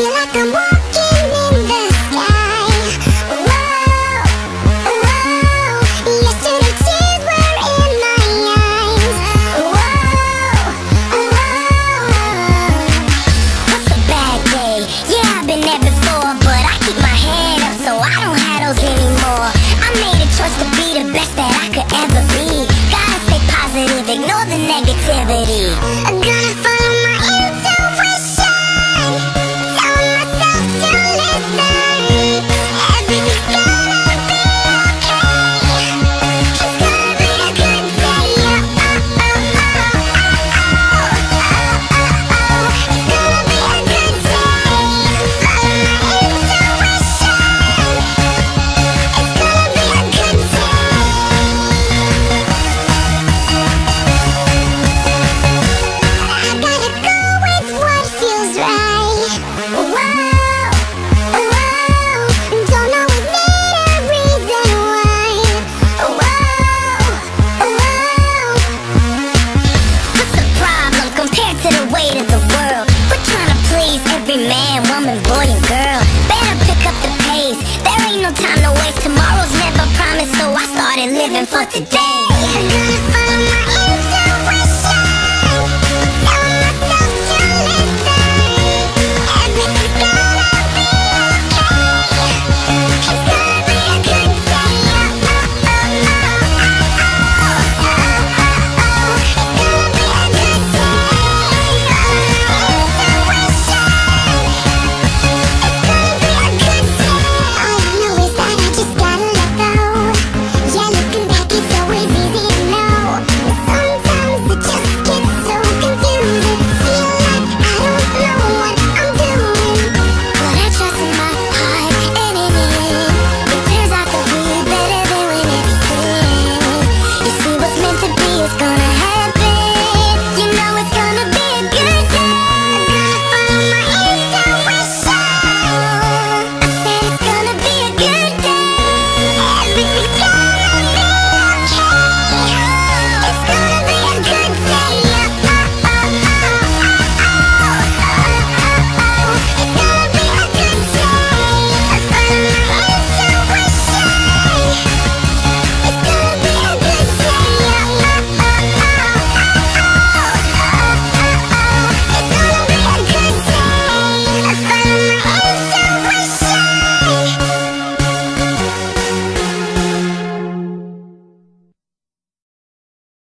feel like I'm walking with boy and girl Better pick up the pace. There ain't no time to waste. Tomorrow's never promised So I started living for today.